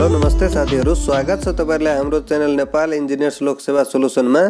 Hello नमस्ते साथीहरू। स्वागत छ तपाईँहरूलाई हाम्रो च्यानल नेपाल इन्जिनियर्स लोकसेवा सोल्युसनमा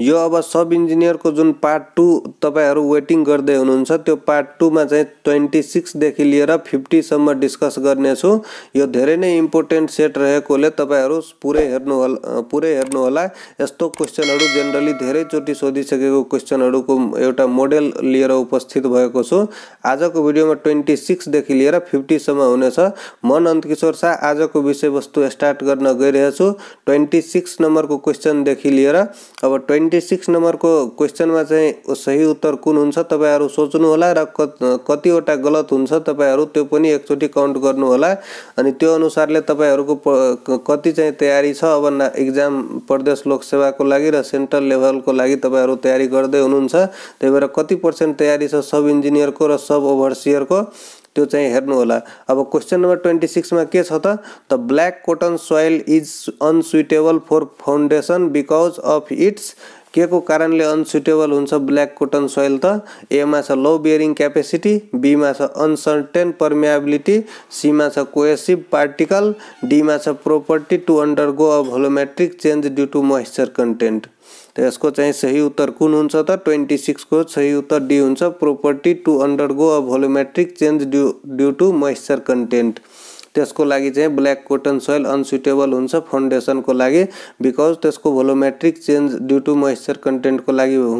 यो अब सब इन्जिनियरको जुन पार्ट टू तपाईँहरू वेटिङ गर्दै हुनुहुन्छ त्यो पार्ट टूमा चाहिँ ट्वेन्टी सिक्सदेखि लिएर फिफ्टीसम्म डिस्कस गर्नेछु। यो धेरै नै इम्पोर्टेन्ट सेट रहेकोले तपाईँहरू पुरै हेर्नु होला पुरै हेर्नु होला यस्तो क्वेसनहरू जेनरली धेरैचोटि सोधिसकेको क्वेसनहरूको एउटा मोडेल लिएर उपस्थित भएको छु। आजको भिडियोमा ट्वेन्टी सिक्सदेखि लिएर फिफ्टीसम्म हुनेछ। म नन्दकिशोर शाह आजको विषयवस्तु स्टार्ट गर्न गइरहेछु। ट्वेन्टी सिक्स नम्बरको क्वेसनदेखि लिएर अब ट्वेन्टी सिक्स नम्बरको क्वेसनमा चाहिँ सही उत्तर कुन हुन्छ तपाईँहरू सोच्नुहोला र कत कतिवटा गलत हुन्छ तपाईँहरू त्यो पनि एकचोटि काउन्ट गर्नुहोला अनि त्यो अनुसारले तपाईँहरूको कति चाहिँ तयारी छ अब इक्जाम प्रदेश लोकसेवाको लागि र सेन्ट्रल लेभलको लागि तपाईँहरू तयारी गर्दै हुनुहुन्छ। त्यही भएर कति पर्सेन्ट तयारी छ सब इन्जिनियरको र सब ओभरसियरको त्यो चाहिँ हेर्नु होला अब क्वेसन नम्बर ट्वेन्टी सिक्समा के छ त? The black cotton soil is unsuitable for foundation because of its के को कारणले अनसुइटेबल हुन्छ ब्ल्याक कोटन सोइल त? एमा छ लो बियरिङ क्यापेसिटी बीमा छ अनसर्टेन पर्मिएबिलिटी सीमा छ कोएसिभ पार्टिकल डीमा छ property to undergo a volumetric change due to moisture content त चाहिँ सही उत्तर कुन हो ट्वेंटी सिक्स को सही उत्तर डी हो property to undergo a volumetric change due due to moisture content त्यसको लागि ब्लैक कोटन सोइल अनसुइटेबल हुन्छ फाउन्डेसनको लागि। बिकज त्यसको volumetric change due to moisture content को लगी हो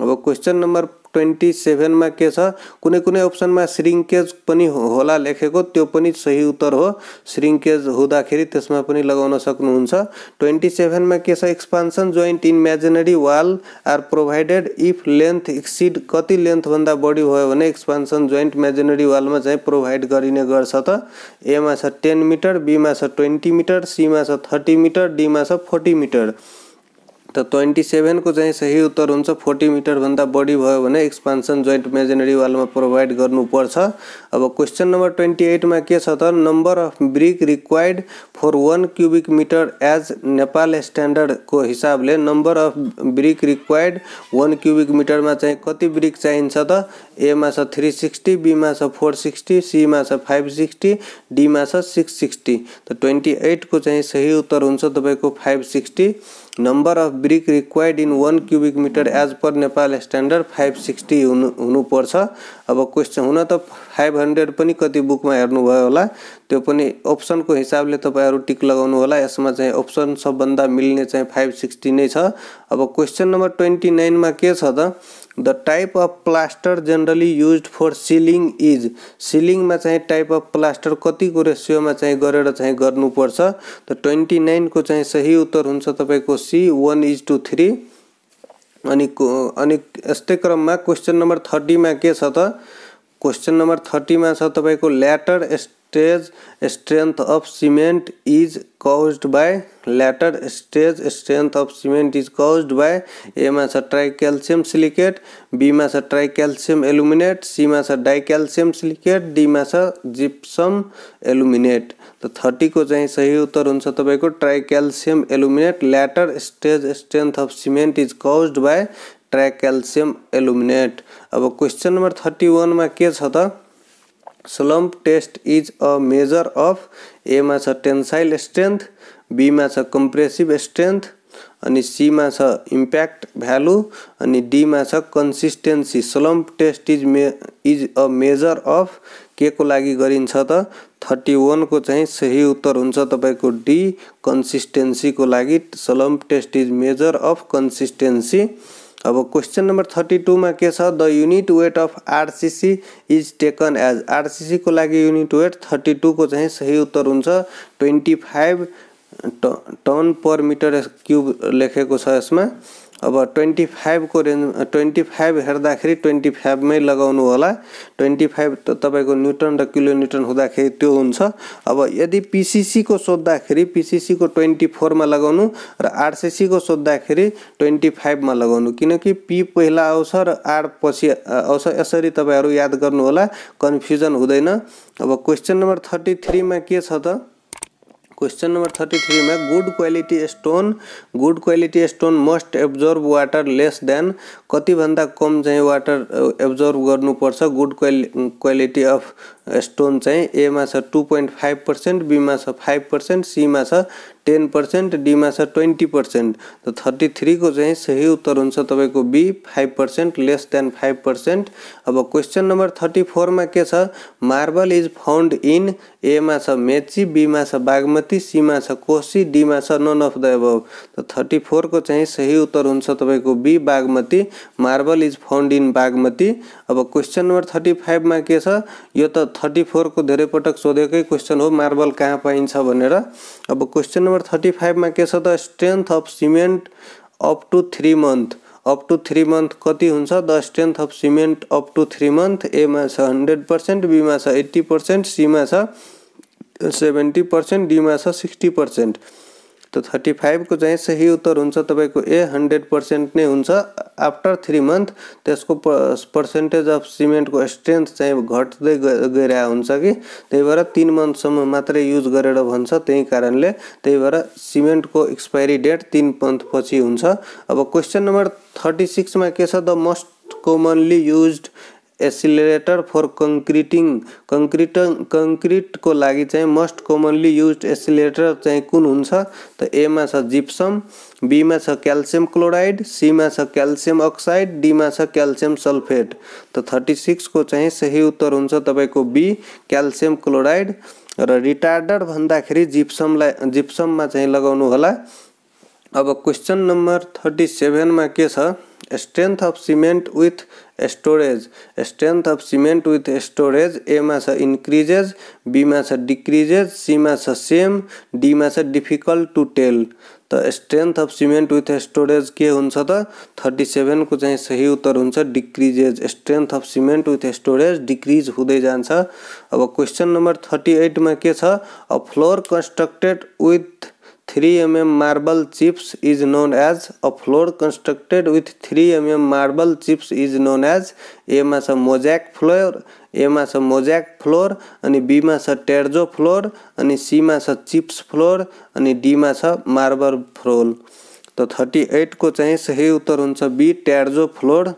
अब क्वेश्चन नम्बर ट्वेन्टी सेभेनमा के छ? कुनै कुनै अप्सनमा श्रिङ्केज पनि होला लेखेको। त्यो पनि सही उत्तर हो। श्रिङ्केज हुँदाखेरि त्यसमा पनि लगाउन सक्नुहुन्छ। ट्वेन्टी सेभेनमा के छ? Expansion joint in imaginary wall are provided if length exceed कति लेन्थभन्दा बढी भयो भने एक्सपान्सन जोइन्ट इमेजिनरी वालमा चाहिँ प्रोभाइड गरिने गर्छ त। एमा छ टेन मिटर बीमा छ ट्वेन्टी मिटर सीमा छ थर्टी मिटर डीमा छ फोर्टी मिटर। त ट्वेन्टी सेभेनको चाहिँ सही उत्तर हुन्छ। फोर्टी मिटरभन्दा बढी भयो भने एक्सपान्सन जोइन्ट इमेजिनरी वालमा प्रोभाइड गर्नुपर्छ। अब क्वेसन नम्बर ट्वेन्टी एटमा के छ त? Number of brick required for one cubic metre as Nepal स्ट्यान्डर्डको हिसाबले number of brick required one cubic मिटरमा चाहिँ कति ब्रिक चाहिन्छ त? एमा छ थ्री सिक्सटी बीमा छ फोर सिक्सटी सीमा छ फाइभ सिक्सटी डीमा छ सिक्स सिक्सटी त ट्वेन्टी एटको चाहिँ सही उत्तर हुन्छ तपाईँको five sixty number of brick required in one cubic metre as per Nepal standard five sixty हुनु हुनुपर्छ। अब क्वेसन हुन त फाइभ हन्ड्रेड पनि कति बुकमा हेर्नुभयो होला? त्यो पनि अप्सनको हिसाबले तपाईँहरू टिक लगाउनु होला यसमा चाहिँ अप्सन सबभन्दा मिल्ने चाहिँ फाइभ सिक्सटी नै छ। अब क्वेसन नम्बर ट्वेन्टी नाइनमा के छ त? The type of plaster generally use for ceiling is सिलिङमा चाहिँ टाइप अफ प्लास्टर कतिको रेसियोमा चाहिँ गरेर चाहिँ गर्नुपर्छ? त ट्वेन्टी नाइनको चाहिँ सही उत्तर हुन्छ तपाईँको C one is two three अनि अनि यस्तै क्रममा क्वेसन नम्बर थर्टीमा के छ त? क्वेसन नम्बर थर्टीमा छ तपाईँको later stage strength of cement is caused by later stage strength of cement is caused by एमा छ ट्राइक्याल्सियम सिलिकेट बीमा छ ट्राइक्याल्सियम एलुमिनेट सीमा छ डाइक्याल्सियम सिलिकेट डीमा छ जिप्सम एलुमिनेट त थर्टीको चाहिँ सही उत्तर हुन्छ तपाईँको tricalcium aluminate later stage strength of cement is caused by tricalcium aluminate अब क्वेसन नम्बर थर्टी वानमा के छ त? Slump test is a measure of एमा छ टेन्साइल स्ट्रेन्थ बीमा छ कम्प्रेसिभ स्ट्रेन्थ अनि सीमा छ इम्प्याक्ट भ्यालु अनि डीमा छ consistency slump test is may is a measure of के को लागि गरिन्छ त? थर्टी वानको चाहिँ सही उत्तर हुन्छ तपाईँको डी कन्सिस्टेन्सीको लागि. Slump test is measure of consistency अब क्वेसन नम्बर थर्टी टूमा के छ? The unit weight of RCC is taken as आरसिसीको लागि युनिट वेट थर्टी टूको चाहिँ सही उत्तर हुन्छ। Twenty five ton per metre cube लेखेको छ यसमा। अब ट्वेन्टी फाइभको रेन्ज ट्वेन्टी फाइभ हेर्दाखेरि ट्वेन्टी फाइभमै लगाउनु होला। ट्वेन्टी फाइभ त तपाईँको न्युटन र किलो न्युटन हुँदाखेरि त्यो हुन्छ। अब यदि पिसिसीको सोद्धाखेरि पिसिसीको ट्वेन्टी फोरमा लगाउनु र आरसिसीको सोद्धाखेरि ट्वेन्टी फाइभमा लगाउनु। किनकि पी पहिला आउँछ र आर पछि आउँछ। यसरी तपाईँहरू याद गर्नुहोला। कन्फ्युजन हुँदैन। अब क्वेसन नम्बर थर्टी थ्रीमा के छ त? क्वेश्चन नंबर थर्टी थ्री में good quality stone good quality stone must absorb water less than कतिभन्दा कम चाहिँ वाटर एब्जर्ब कर good quality quality of stone चाहिँ एमा छ टु पोइन्ट फाइभ पर्सेन्ट बीमा छ फाइभ पर्सेन्ट सीमा छ टेन पर्सेन्ट डीमा छ ट्वेन्टी पर्सेन्ट त थर्टी थ्रीको चाहिँ सही उत्तर हुन्छ तपाईँको B five percent less than five percent अब क्वेसन नम्बर थर्टी फोरमा के छ? मार्बल इज फाउन्ड इन एमा छ मेची बीमा छ बागमती सीमा छ कोसी डीमा छ नन अफ द एबभ त थर्टी फोरको चाहिँ सही उत्तर हुन्छ तपाईँको B Bagmati. Marble is found in Bagmati. अब क्वेसन नम्बर थर्टी फाइभमा के छ? यो त थर्टी फोरको धेरै पटक सोधेकै क्वेसन हो मार्बल कहाँ पाइन्छ भनेर। अब क्वेसन नम्बर थर्टी फाइभमा के छ त? Strength of cement up to three month up to three month कति हुन्छ? The strength of cement up to three month एमा छ हन्ड्रेड पर्सेन्ट बीमा छ एट्टी पर्सेन्ट सीमा छ सेभेन्टी पर्सेन्ट डीमा छ सिक्सटी पर्सेन्ट। त थर्टी फाइभको चाहिँ सही उत्तर हुन्छ तपाईँको ए हन्ड्रेड पर्सेन्ट नै हुन्छ। आफ्टर थ्री मन्थ त्यसको पर्सेन्टेज अफ सिमेन्टको स्ट्रेन्थ चाहिँ घट्दै गइरहेको हुन्छ कि? त्यही भएर तिन मन्थसम्म मात्रै युज गरेर भन्छ त्यही कारणले त्यही भएर सिमेन्टको एक्सपाइरी डेट तिन मन्थ पछि हुन्छ। अब क्वेसन नम्बर थर्टी सिक्समा के छ? The most commonly use accelerator for concreting concrete कङ्क्रिटको लागि चाहिँ मोस्ट कमनली युज एसिलेटर चाहिँ कुन हुन्छ? त एमा छ जिप्सम बीमा छ क्याल्सियम क्लोराइड सीमा छ क्याल्सियम अक्साइड डीमा छ क्याल्सियम सल्फेट त थर्टी सिक्सको चाहिँ सही उत्तर हुन्छ तपाईँको बी क्याल्सियम क्लोराइड र रिटार्डर भन्दाखेरि जिप्समलाई जिप्सममा चाहिँ लगाउनु होला। अब क्वेसन नम्बर थर्टी सेभेनमा के छ? Strength of cement with storage strength of cement with storage एमा छ इन्क्रिजेज बीमा छ डिक्रिजेज सीमा छ सेम डीमा छ डिफिकल्ट टु टेल त strength of cement with storage के हुन्छ त थर्टी सेभेनको चाहिँ सही उत्तर हुन्छ decreases strength of cement with storage decrease हुँदै जान्छ अब क्वेसन नम्बर थर्टी एटमा के छ a floor constructed with 3 mm marble chips is known as a floor constructed with 3 mm marble chips is known as एमा छ मोज्याक फ्लोर एमा छ मोज्याक फ्लोर अनि बीमा छ टेर्जो फ्लोर अनि सीमा छ चिप्स फ्लोर अनि डीमा छ मार्बल फ्लोर त थर्टी एटको चाहिँ सही उत्तर हुन्छ B terrazzo floor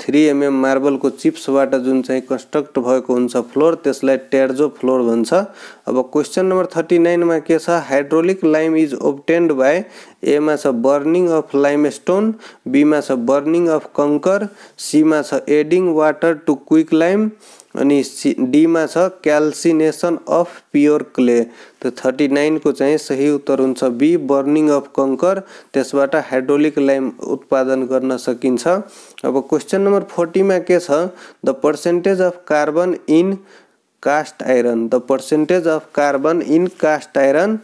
three MM मार्बलको चिप्सबाट जुन चाहिँ कन्स्ट्रक्ट भएको हुन्छ फ्लोर त्यसलाई टेर्जो फ्लोर भन्छ। अब क्वेसन नम्बर थर्टी नाइनमा के छ? Hydraulic lime is obtained by एमा छ बर्निङ अफ लाइम स्टोन बीमा छ बर्निङ अफ कङ्कर सीमा छ adding water to quick lime अनि सी डीमा छ क्याल्सिनेसन अफ प्योर क्ले त्यो थर्टी नाइनको चाहिँ सही उत्तर हुन्छ बी बर्निङ अफ कङ्कर त्यसबाट हाइड्रोलिक लाइम उत्पादन गर्न सकिन्छ। अब क्वेसन नम्बर फोर्टीमा के छ? The percentage of carbon in cast iron the percentage of carbon in cast iron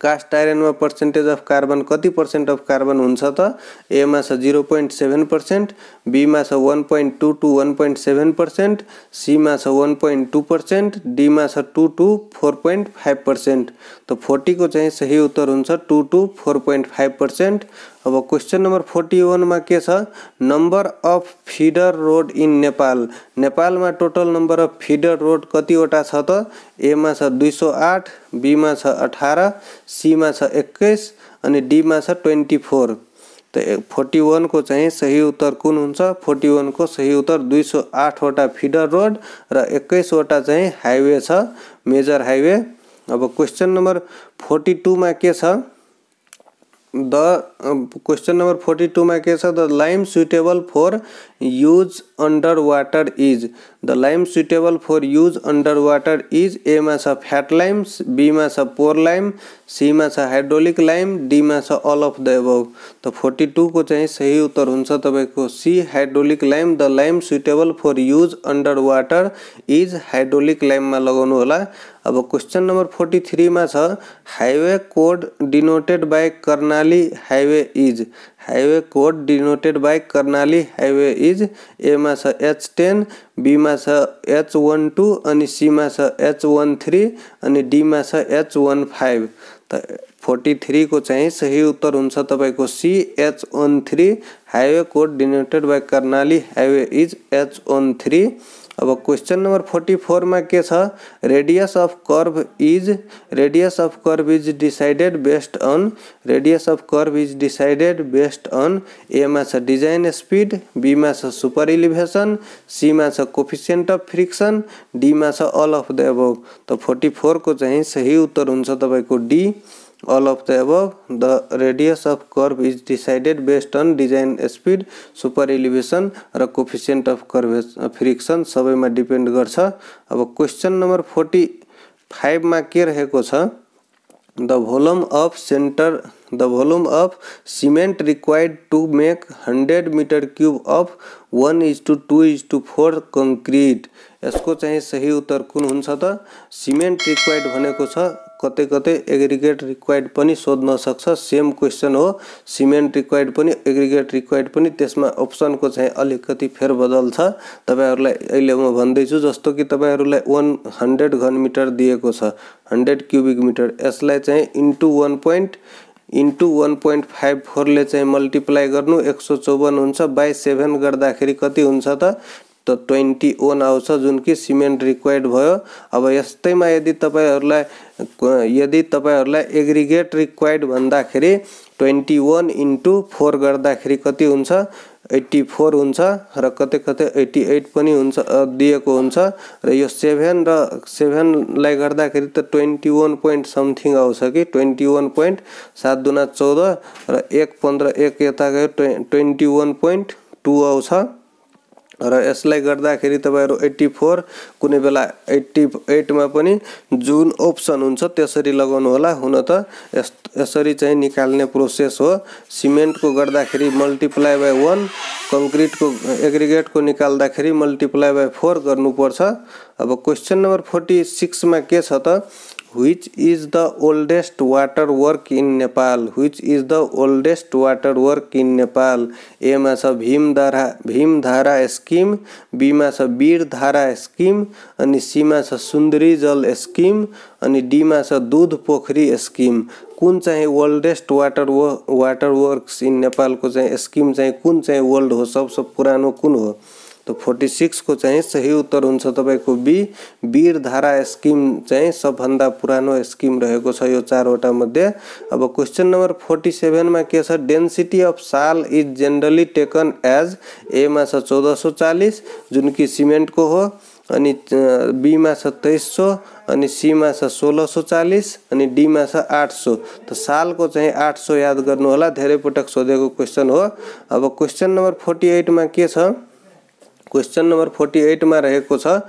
cast iron में पर्सेंटेज अफ कार्बन कति पर्सेंट अफ कार्बन हुन्छ त? एमा zero zero seven percent percent बीमा one point two two one point seven percent सीमा छ one point two percent डीमा छ two two four point five percent तो फोर्टी को सही उत्तर हुन्छ two two four point five percent अब क्वेसन नम्बर फोर्टी वानमा के छ? Number of feeder road in Nepal नेपालमा total number of feeder road कतिवटा छ त? एमा छ दुई सौ आठ बीमा छ अठार सीमा छ एक्काइस अनि डीमा छ ट्वेन्टी फोर। त फोर्टी वानको चाहिँ सही उत्तर कुन हुन्छ? फोर्टी वानको सही उत्तर दुई सौ आठवटा फिडर रोड र एक्काइसवटा चाहिँ हाइवे छ मेजर हाइवे अब क्वेसन नम्बर फोर्टी टूमा के छ? द क्वेसन नम्बर फोर्टी टूमा के छ the lime suitable for use under water is the lime suitable for use under water is एमा छ फ्याट लाइम बीमा छ पोर लाइम सीमा छ हाइड्रोलिक लाइम डीमा छ अल अफ द एबभ त फोर्टी टूको चाहिँ सही उत्तर हुन्छ तपाईँको C hydraulic lime the lime suitable for use under water is hydraulic लाइममा लगाउनु होला अब क्वेसन नम्बर फोर्टी थ्रीमा छ highway code denoted by Karnali highway is highway code denoted by Karnali highway is एमा छ एच टेन बीमा छ H one two अनि सीमा छ एच वान थ्री अनि डीमा छ एच वान फाइभ त फोर्टी थ्रीको चाहिँ सही उत्तर हुन्छ तपाईँको C H one three highway code denoted by Karnali highway is H one three अब क्वेसन नम्बर फोर्टी फोरमा के छ? Radius of curve is radius of curve is decided based on radius of curve is decided based on एमा छ design speed बीमा छ super elevation सीमा छ coefficient of friction डीमा छ अल अफ द एबभ त फोर्टी फोरको चाहिँ सही उत्तर हुन्छ तपाईँको D all of the above the radius of curve is decided based on design speed super elevation र coefficient of curve friction सबैमा डिपेन्ड गर्छ। अब क्वेसन नम्बर फोर्टी फाइभमा के रहेको छ? The volume of centre the volume of cement required to make hundred metre cube of one is to two is to four यसको चाहिँ सही उत्तर कुन हुन्छ त? सिमेन्ट रिक्वायर्ड भनेको छ कतै कतै एग्रिगेट रिक्वायर्ड पनि सोध्न सक्छ। सेम क्वेसन हो। सिमेन्ट रिक्वायर्ड पनि एग्रिगेट रिक्वायर्ड पनि त्यसमा अप्सनको चाहिँ अलिकति फेरबदल छ। तपाईँहरूलाई अहिले म भन्दैछु जस्तो कि तपाईँहरूलाई वान हन्ड्रेड घन मिटर दिएको छ। हन्ड्रेड क्युबिक मिटर यसलाई चाहिँ into one point into one point five फोरले चाहिँ मल्टिप्लाई गर्नु। एक सौ चौवन हुन्छ। बाई सेभेन गर्दाखेरि कति हुन्छ त? त ट्वेन्टी वान आउँछ जुन कि सिमेन्ट रिक्वायर्ड भयो। अब यस्तैमा यदि तपाईँहरूलाई यदि तपाईँहरूलाई एग्रिगेट रिक्वायर्ड भन्दाखेरि ट्वेन्टी वान इन्टु फोर गर्दाखेरि कति हुन्छ? एट्टी फोर हुन्छ र कतै कतै एट्टी एट पनि हुन्छ दिएको हुन्छ। र यो सेभेन र सेभेनलाई गर्दाखेरि त ट्वेन्टी वान पोइन्ट समथिङ आउँछ कि? ट्वेन्टी वान पोइन्ट सात दुना चौध र एक पन्ध्र एक यता गयो ट्वे ट्वेन्टी वान पोइन्ट टू आउँछ। र यसलाई गर्दाखेरि तपाईँहरू एट्टी फोर कुनै बेला एट्टी एटमा पनि जुन अप्सन हुन्छ त्यसरी लगाउनु होला हुन त यस यसरी चाहिँ निकाल्ने प्रोसेस हो। सिमेन्टको गर्दाखेरि मल्टिप्लाई बाई वान कङ्क्रिटको एग्रिगेटको निकाल्दाखेरि मल्टिप्लाई बाई फोर गर्नुपर्छ। अब क्वेसन नम्बर फोर्टी सिक्समा के छ त? Which is the oldest water work in Nepal which is the oldest water work in Nepal. एमा छ भीमधारा भीमधारा स्किम बीमा छ वीरधारा स्किम अनि सीमा छ सुन्दरी जल स्किम अनि डीमा छ दुध पोखरी स्किम कुन चाहिँ oldest water water works in नेपालको चाहिँ स्किम चाहिँ कुन चाहिँ वर्ल्ड हो? सबसे पुरानो कुन हो? त फोर्टी सिक्सको चाहिँ सही उत्तर हुन्छ तपाईँको बी। वीरधारा स्किम चाहिँ सबभन्दा पुरानो स्किम रहेको छ यो चारवटा मध्ये। अब क्वेसन नम्बर फोर्टी सेभेनमा के छ? Density of sal is generally taken as एमा छ चौध सौ चालिस जुन कि सिमेन्टको हो अनि बीमा छ तेइस सौ अनि सीमा छ सोह्र सौ चालिस अनि डीमा छ आठ सौ। त सालको चाहिँ आठ सौ याद गर्नु होला धेरै पटक सोधेको क्वेसन हो। अब क्वेसन नम्बर फोर्टी एटमा के छ? क्वेसन नम्बर फोर्टी एटमा रहेको छ।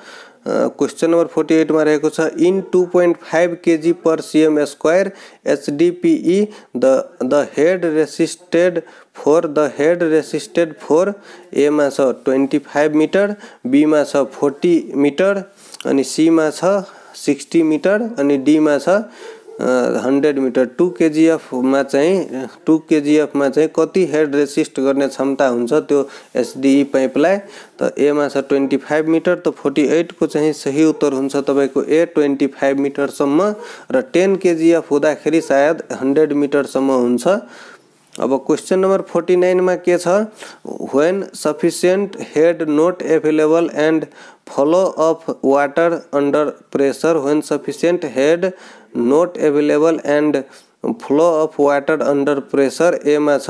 क्वेसन नम्बर फोर्टी एटमा रहेको छ in two point five KG per CM square HDPE the the head resisted for the head resisted for एमा छ ट्वेन्टी फाइभ मिटर बीमा छ फोर्टी मिटर अनि सीमा छ सिक्सटी मिटर अनि डीमा छ हन्ड्रेड मिटर टु केजिएफमा चाहिँ टु केजिएफमा चाहिँ कति हेड रेसिस्ट गर्ने क्षमता हुन्छ त्यो एसडिई पाइपलाई? त एमा छ ट्वेन्टी फाइभ मिटर त फोर्टी एटको चाहिँ सही उत्तर हुन्छ तपाईँको ए ट्वेन्टी फाइभ मिटरसम्म र टेन केजिएफ हुँदाखेरि सायद हन्ड्रेड मिटरसम्म हुन्छ। अब क्वेसन नम्बर फोर्टी नाइनमा के छ? When sufficient head not available and flow of water under pressure when sufficient head not available and flow of water under pressure એમાં છ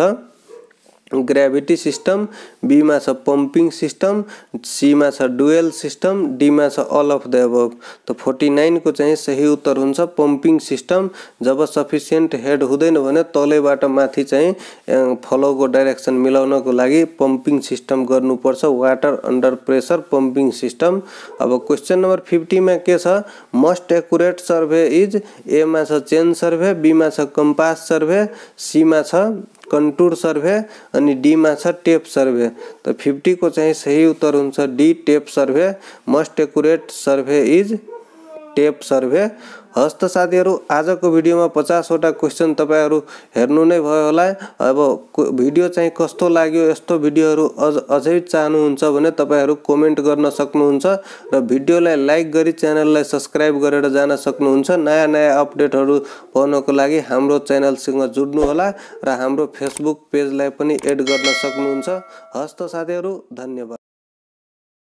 ग्राभिटी सिस्टम बीमा छ पम्पिङ सिस्टम सीमा छ डुएल सिस्टम डीमा छ अल अफ द एबभ त forty नाइनको चाहिँ सही उत्तर हुन्छ पम्पिङ सिस्टम। जब सफिसियन्ट हेड हुँदैन भने तलैबाट माथि चाहिँ फलोको डाइरेक्सन मिलाउनको लागि पम्पिङ सिस्टम गर्नुपर्छ। Water under pressure pumping system अब क्वेसन नम्बर फिफ्टीमा के छ? मस्ट एकुरेट सर्भे इज एमा छ चेन सर्भे बीमा छ कम्पास सर्भे सीमा छ कन्टुर सर्वे अनि में छ टेप सर्वे। त फिफ्टीको चाहिँ सही उत्तर हुन्छ। D tape survey, most accurate survey is tape survey. हस्त साथीहरू आजको भिडियोमा पचासवटा क्वेसन तपाईँहरू हेर्नु नै भयो होला। अब भिडियो चाहिँ कस्तो लाग्यो यस्तो भिडियोहरू अझ अझै चाहनुहुन्छ भने तपाईँहरू कमेन्ट गर्न सक्नुहुन्छ र भिडियोलाई लाइक गरी च्यानललाई सब्सक्राइब गरेर जान सक्नुहुन्छ। नयाँ नयाँ अपडेटहरू पाउनको लागि हाम्रो च्यानलसँग जुड्नुहोला र हाम्रो फेसबुक पेजलाई पनि एड गर्न सक्नुहुन्छ। हस्त साथीहरू धन्यवाद।